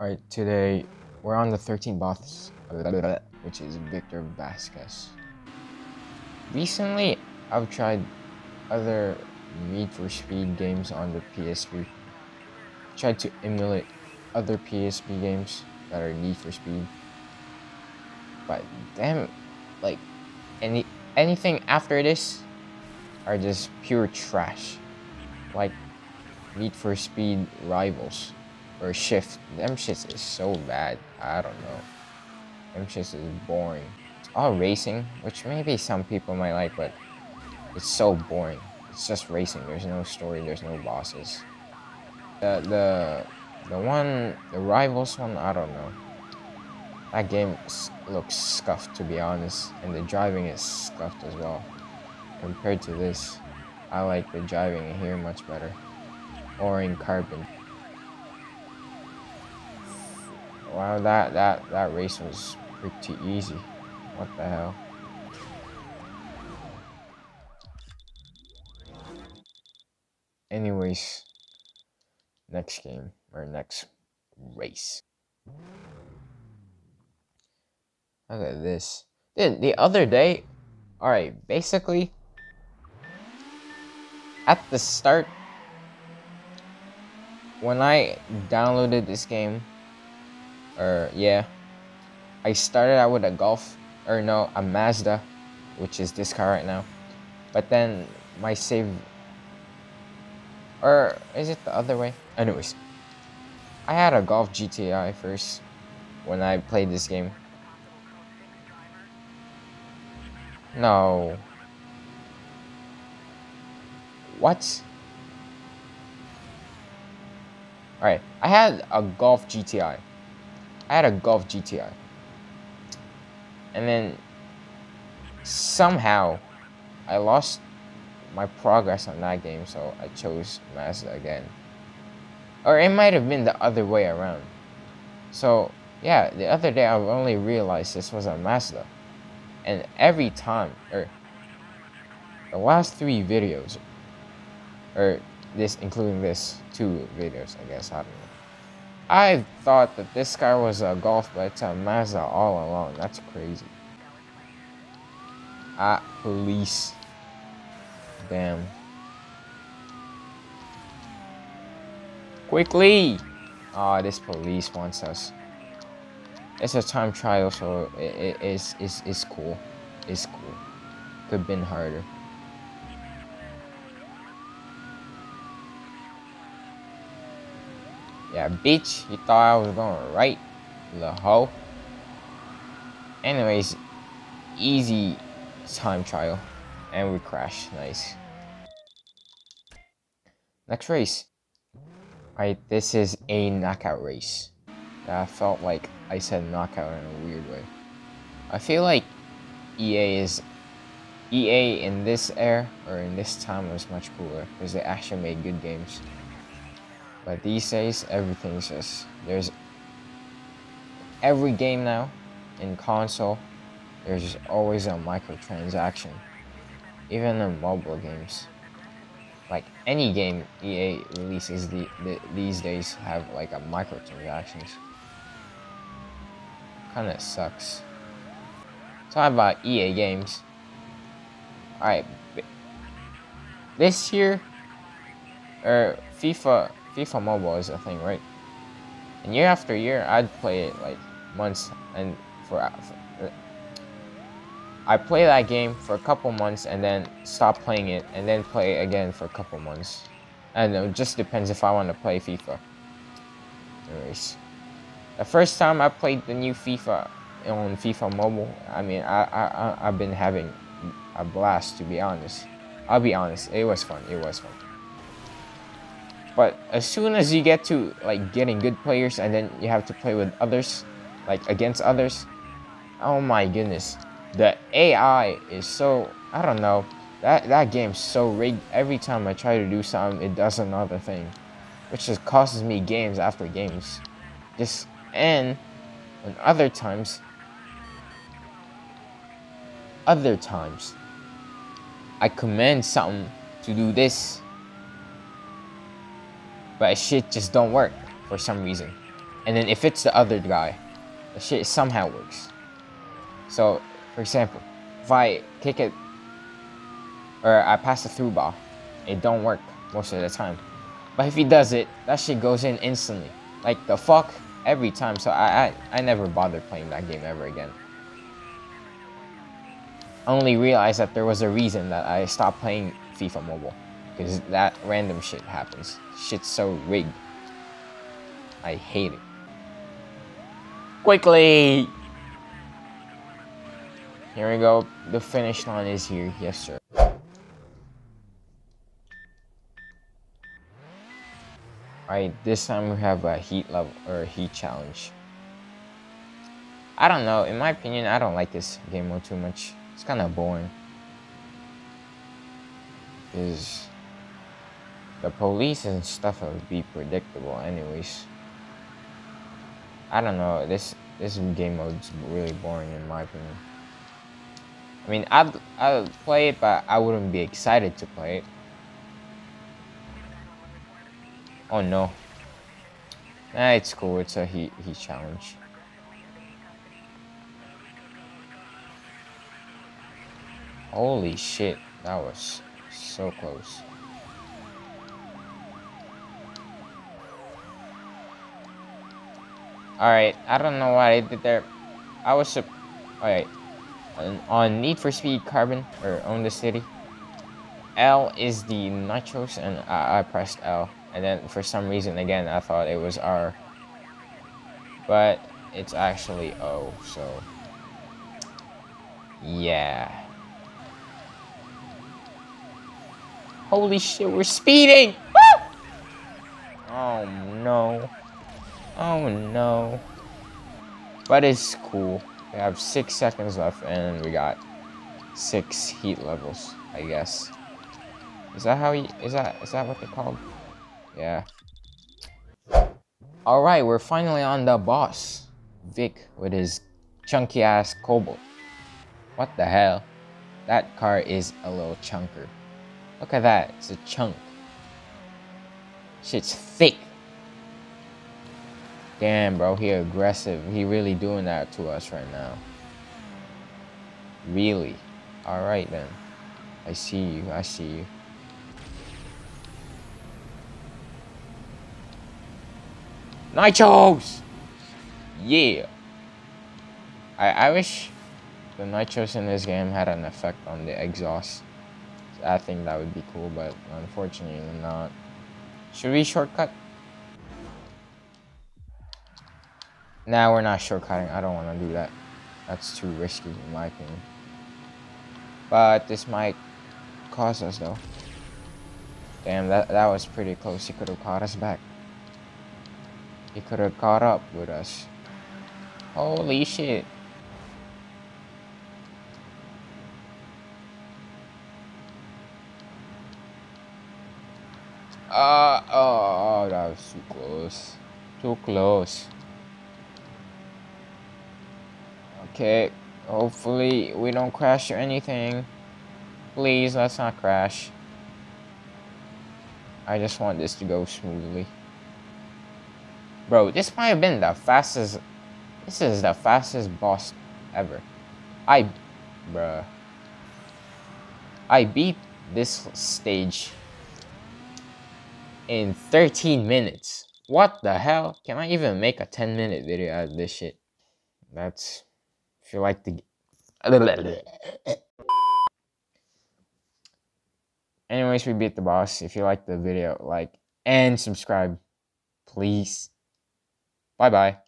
Alright, today we're on the 13 boss, which is Victor Vasquez. Recently, I've tried other Need for Speed games on the PSP. Tried to emulate other PSP games that are Need for Speed. But damn, like any anything after this are just pure trash. Like Need for Speed Rivals or Shift. Them shits is so bad. I don't know. Them shits is boring. It's all racing, which maybe some people might like, but it's so boring. It's just racing. There's no story. There's no bosses. The the the one the Rivals one. I don't know. That game looks scuffed to be honest, and the driving is scuffed as well. Compared to this, I like the driving here much better. Or in Carbon. Wow, that, that, that race was pretty easy. What the hell? Anyways, next game, or next race. Look at this. Dude, the other day, alright, basically, at the start, when I downloaded this game, or yeah, I started out with a Golf, or no, a Mazda, which is this car right now. But then my save, or is it the other way? Anyways, I had a Golf GTI first when I played this game. No. What? Alright, I had a Golf GTI. I had a Golf GTI. And then somehow I lost my progress on that game, so I chose Mazda again. Or it might have been the other way around. So, yeah, the other day I only realized this was a Mazda. And every time, or the last three videos, or this, including this two videos, I guess, I don't. I thought that this guy was a Golf, but it's a Mazda all along. That's crazy. Ah, police. Damn. Quickly! Ah, oh, this police wants us. It's a time trial, so it, it, it's, it's, it's cool. It's cool. Could have been harder. Yeah, bitch, you thought I was going right, the hoe. Anyways, easy time trial. And we crash. Nice. Next race. Alright, this is a knockout race. I felt like I said knockout in a weird way. I feel like EA is EA in this era or in this time was much cooler because they actually made good games. But these days, everything's just there's every game now in console. There's always a microtransaction, even in mobile games. Like any game EA releases the, the these days have like a microtransactions. Kind of sucks. Talk about EA games. Alright, this year, or FIFA FIFA Mobile is a thing, right? And year after year, I'd play it like months and for, uh, for uh, I play that game for a couple months and then stop playing it and then play it again for a couple months. And it just depends if I want to play FIFA. Anyways, the first time I played the new FIFA on FIFA Mobile, I mean, I I I've been having a blast to be honest. I'll be honest, it was fun. It was fun. But as soon as you get to like getting good players and then you have to play with others, like against others, oh my goodness. The AI is so I don't know. That that game's so rigged. Every time I try to do something, it does another thing. Which just costs me games after games. Just and when other times other times I command something to do this but shit just don't work for some reason. And then if it's the other guy, the shit somehow works. So, for example, if I kick it or I pass the through ball, it don't work most of the time. But if he does it, that shit goes in instantly. Like the fuck every time. So I I, I never bothered playing that game ever again. I only realized that there was a reason that I stopped playing FIFA Mobile. Because that random shit happens. Shit's so rigged. I hate it. Quickly! Here we go. The finish line is here. Yes, sir. Alright, this time we have a heat level or a heat challenge. I don't know. In my opinion, I don't like this game mode too much. It's kind of boring. Is the police and stuff would be predictable, anyways. I don't know. This this game mode's really boring in my opinion. I mean, I'd I'd play it, but I wouldn't be excited to play it. Oh no. Nah, it's cool. It's a heat heat challenge. Holy shit, that was so close. Alright, I don't know what I did there. I was... Alright. On Need for Speed Carbon, or Own the City, L is the nitros, and I, I pressed L. And then for some reason, again, I thought it was R. But it's actually O, so... Yeah. Holy shit, we're speeding! oh no. Oh no. But it's cool. We have six seconds left and we got six heat levels, I guess. Is that how you, is that, is that what they're called? Yeah. Alright, we're finally on the boss. Vic with his chunky ass Cobalt. What the hell? That car is a little chunker. Look at that, it's a chunk. Shit's thick. Damn, bro, he aggressive. He really doing that to us right now. Really? Alright then. I see you, I see you. Nitros! Yeah! I, I wish the nitros in this game had an effect on the exhaust. I think that would be cool, but unfortunately not. Should we shortcut? Nah, we're not shortcutting. I don't want to do that. That's too risky in my opinion. But this might cost us though. Damn, that, that was pretty close. He could have caught us back. He could have caught up with us. Holy shit. Uh, oh, that was too close. Too close. Okay, hopefully we don't crash or anything. Please, let's not crash. I just want this to go smoothly. Bro, this might have been the fastest... This is the fastest boss ever. I... Bruh. I beat this stage in 13 minutes. What the hell? Can I even make a 10 minute video out of this shit? That's... You like the... Anyways, we beat the boss. If you like the video, like and subscribe, please. Bye bye.